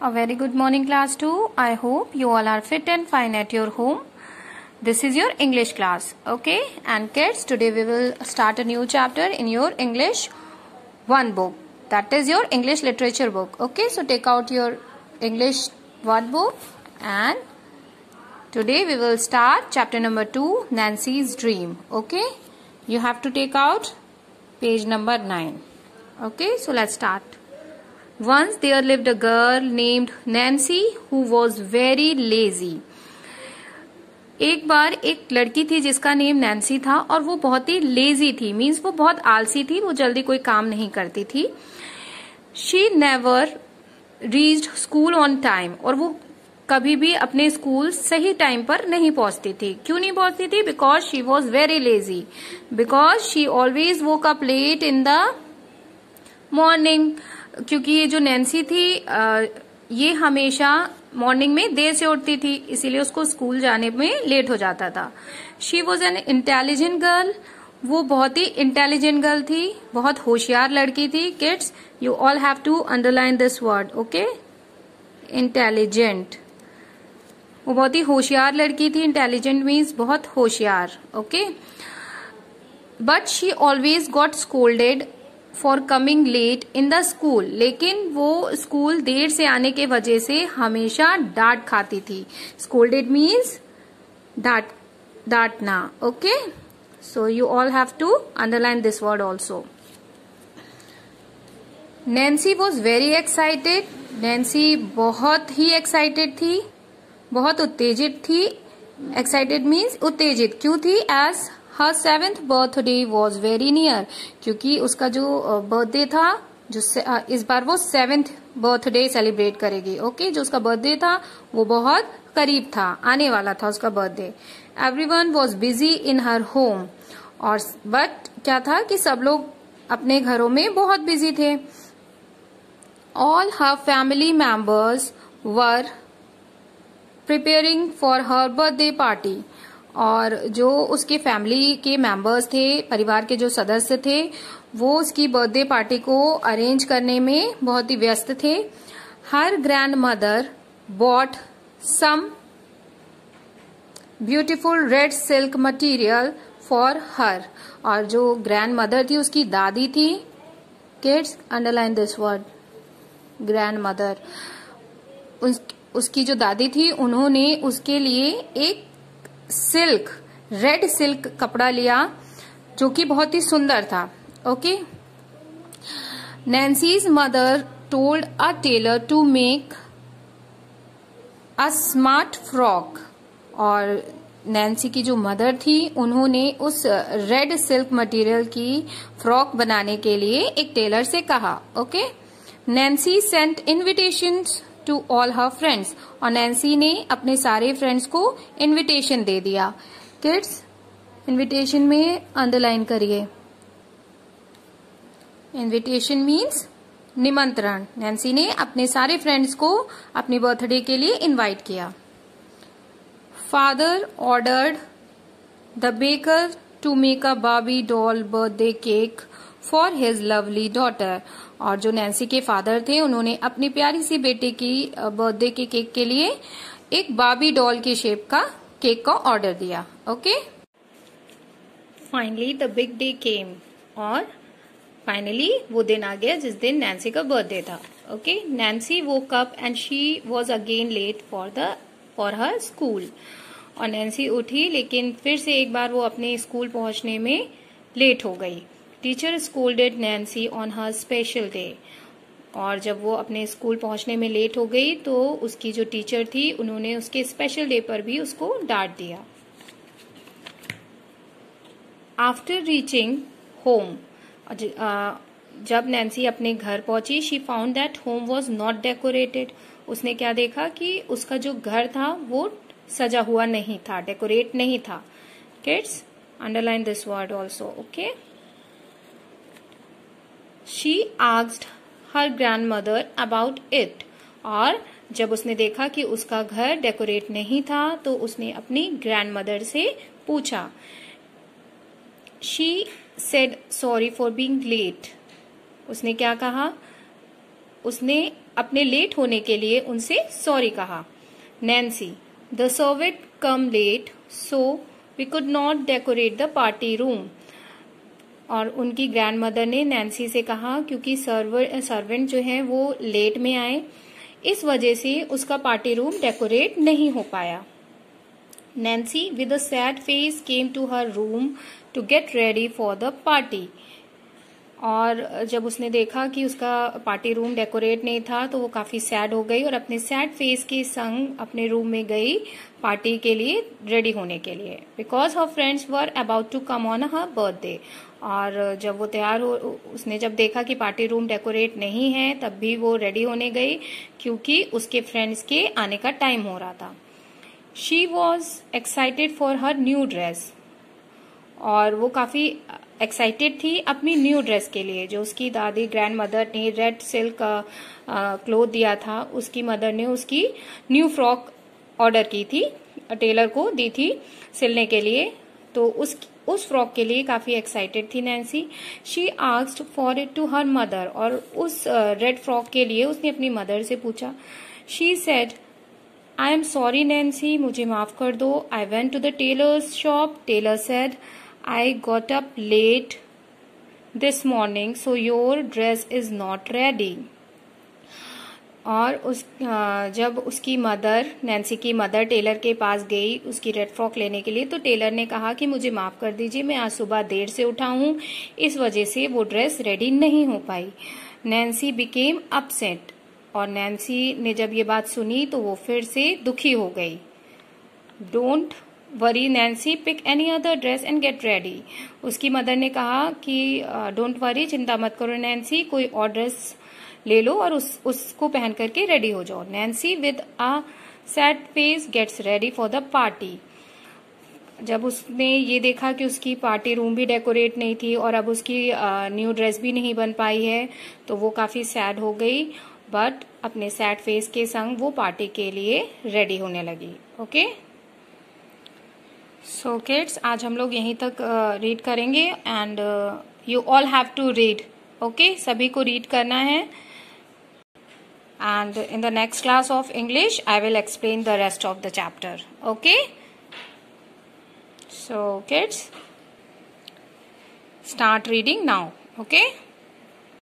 A very good morning class 2. I hope you all are fit and fine at your home. This is your English class. Okay. And kids, today we will start a new chapter in your English one book. That is your English literature book. Okay. So take out your English one book and today we will start chapter number 2 Nancy's dream. Okay. You have to take out page number 9. Okay. So let's start. Once there lived a girl named Nancy who was very lazy. एक बार एक लड़की थी जिसका name Nancy था और वो बहुत ही lazy थी मीन्स वो बहुत आलसी थी, वो जल्दी कोई काम नहीं करती थी। She never reached school on time और वो कभी भी अपने स्कूल सही टाइम पर नहीं पहुँचती थी। क्यों नहीं पहुँचती थी? Because she was very lazy because she always woke up late in the morning क्योंकि ये जो नैन्सी थी ये हमेशा मॉर्निंग में देर से उठती थी, इसीलिए उसको स्कूल जाने में लेट हो जाता था। She was an intelligent girl वो बहुत ही इंटेलिजेंट गर्ल थी, बहुत होशियार लड़की थी। Kids you all have to underline this word okay intelligent वो बहुत ही होशियार लड़की थी। इंटेलिजेंट मीन्स बहुत होशियार okay but she always got scolded for coming late in the school लेकिन वो स्कूल देर से आने के वजह से हमेशा डांट खाती थी। स्कोल्डेड मीन्स डांट, डांटना okay so you all have to underline this word also Nancy was very excited Nancy बहुत ही एक्साइटेड थी, बहुत उत्तेजित थी। एक्साइटेड मीन्स उत्तेजित, क्यों थी? As her seventh birthday was very near क्योंकि उसका जो बर्थडे था, जो इस बार वो सेवेंथ बर्थडे सेलिब्रेट करेगी ओके जो उसका बर्थडे था, वो बहुत करीब था, आने वाला था उसका birthday everyone was busy in her home और बट क्या था कि सब लोग अपने घरों में बहुत बिज़ी थे। All her family members were preparing for her birthday party और जो उसके फैमिली के मेंबर्स थे, परिवार के जो सदस्य थे, वो उसकी बर्थडे पार्टी को अरेंज करने में बहुत ही व्यस्त थे। Her grandmother bought some beautiful red silk material for her और जो ग्रैंड मदर थी, उसकी दादी थी। Kids underline this word grandmother उसकी जो दादी थी, उन्होंने उसके लिए एक सिल्क, रेड सिल्क कपड़ा लिया, जो कि बहुत ही सुंदर था, okay? Nancy's mother told a tailor to make a smart frock और नैन्सी की जो मदर थी, उन्होंने उस रेड सिल्क मटेरियल की फ्रॉक बनाने के लिए एक टेलर से कहा, okay? Nancy sent invitations to all her friends और नैन्सी ने अपने सारे फ्रेंड्स को इनविटेशन दे दिया। किड्स इनविटेशन में अंडरलाइन करिए। इनविटेशन मीन्स निमंत्रण। नैन्सी ने अपने सारे फ्रेंड्स को अपनी बर्थडे के लिए इनवाइट किया। Father ordered the baker to make a Babi doll birthday cake for his lovely daughter और जो नैन्सी के फादर थे, उन्होंने अपनी प्यारी सी बेटे की बर्थडे के केक के लिए एक बाबी डॉल की शेप का केक का ऑर्डर दिया okay finally the big day came और फाइनली वो दिन आ गया जिस दिन नैन्सी का बर्थडे था okay Nancy woke up and she was again late for the for her school और नैन्सी उठी, लेकिन फिर से एक बार वो अपने स्कूल पहुँचने में लेट हो गई। Teacher scolded Nancy on her special day और जब वो अपने स्कूल पहुँचने में लेट हो गई तो उसकी जो टीचर थी, उन्होंने उसके स्पेशल डे पर भी उसको डांट दिया। आफ्टर रीचिंग होम जब नैन्सी अपने घर पहुँची she found that home was not decorated उसने क्या देखा कि उसका जो घर था, वो सजा हुआ नहीं था डेकोरेट नहीं था। Kids underline this word also okay she asked her grandmother about it और जब उसने देखा कि उसका घर डेकोरेट नहीं था तो उसने अपनी ग्रैंड मदर से पूछा। She said sorry for being late उसने क्या कहा? उसने अपने लेट होने के लिए उनसे सॉरी कहा। Nancy the servant come late so we could not decorate the party room और उनकी ग्रैंड मदर ने नैन्सी से कहा, क्योंकि सर्वर सर्वेंट जो है वो लेट में आए, इस वजह से उसका पार्टी रूम डेकोरेट नहीं हो पाया. Nancy with a sad face came to her room to get ready for the party और जब उसने देखा कि उसका पार्टी रूम डेकोरेट नहीं था तो वो काफ़ी सैड हो गई और अपने सैड फेस के संग अपने रूम में गई पार्टी के लिए रेडी होने के लिए। Because her friends were about to come on her birthday और जब वो तैयार हो, उसने जब देखा कि पार्टी रूम डेकोरेट नहीं है, तब भी वो रेडी होने गई क्योंकि उसके फ्रेंड्स के आने का टाइम हो रहा था। She was excited for her new dress और वो काफ़ी एक्साइटेड थी अपनी न्यू ड्रेस के लिए, जो उसकी दादी ग्रैंड मदर ने रेड सिल्क क्लोथ दिया था, उसकी मदर ने उसकी न्यू फ्रॉक ऑर्डर की थी टेलर को दी थी सिलने के लिए। तो उस उस फ्रॉक के लिए काफ़ी एक्साइटेड थी Nancy she asked for it to her mother और उस रेड फ्रॉक के लिए उसने अपनी मदर से पूछा. She said I am sorry Nancy मुझे माफ़ कर दो. I went to the tailor's shop tailor said I got up late this morning so your dress is not ready और उस जब उसकी मदर, नैन्सी की मदर टेलर के पास गई उसकी रेड फ्रॉक लेने के लिए तो टेलर ने कहा कि मुझे माफ़ कर दीजिए, मैं आज सुबह देर से उठा हूँ। इस वजह से वो ड्रेस रेडी नहीं हो पाई। नैन्सी बिकेम अपसेट और नैन्सी ने जब ये बात सुनी तो वो फिर से दुखी हो गई। Don't worry Nancy pick any other dress and get ready उसकी मदर ने कहा कि डोंट वरी चिंता मत करो नैन्सी, कोई और ड्रेस ले लो और उस, उसको पहन करके रेडी हो जाओ। Nancy with a sad face gets ready for the party जब उसने ये देखा कि उसकी पार्टी रूम भी डेकोरेट नहीं थी और अब उसकी न्यू ड्रेस भी नहीं बन पाई है तो वो काफ़ी सैड हो गई बट अपने सैड फेस के संग वो पार्टी के लिए रेडी होने लगी। ओके सो किड्स आज हम लोग यहीं तक रीड करेंगे and you all have to read okay सभी को रीड करना है। And in the next class of English I will explain the rest of the chapter. Okay? So kids start reading now. Okay